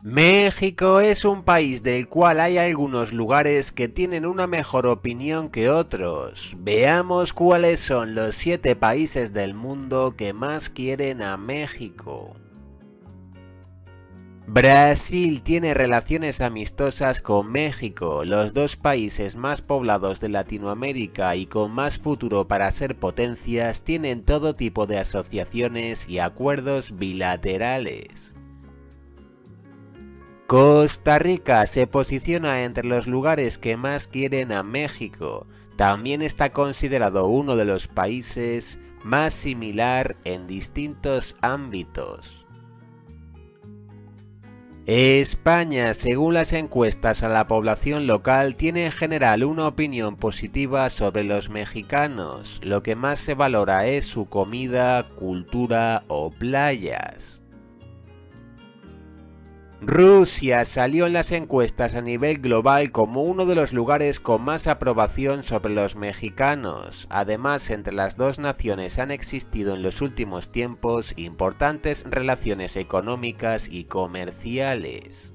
México es un país del cual hay algunos lugares que tienen una mejor opinión que otros. Veamos cuáles son los 7 países del mundo que más quieren a México. Brasil tiene relaciones amistosas con México, los dos países más poblados de Latinoamérica y con más futuro para ser potencias tienen todo tipo de asociaciones y acuerdos bilaterales. Costa Rica se posiciona entre los lugares que más quieren a México. También está considerado uno de los países más similar en distintos ámbitos. España, según las encuestas a la población local, tiene en general una opinión positiva sobre los mexicanos. Lo que más se valora es su comida, cultura o playas. Rusia salió en las encuestas a nivel global como uno de los lugares con más aprobación sobre los mexicanos. Además, entre las dos naciones han existido en los últimos tiempos importantes relaciones económicas y comerciales.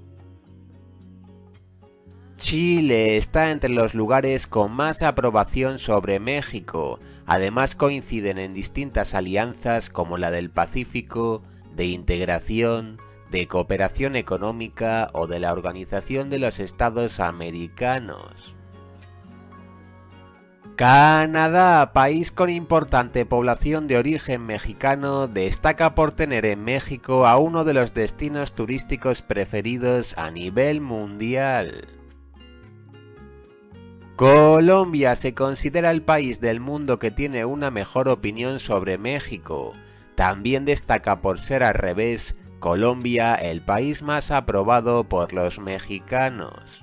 Chile está entre los lugares con más aprobación sobre México. Además coinciden en distintas alianzas como la del Pacífico, de integración, de cooperación económica o de la Organización de los Estados Americanos. Canadá, país con importante población de origen mexicano, destaca por tener en México a uno de los destinos turísticos preferidos a nivel mundial. Colombia se considera el país del mundo que tiene una mejor opinión sobre México. También destaca por ser al revés Colombia el país más aprobado por los mexicanos.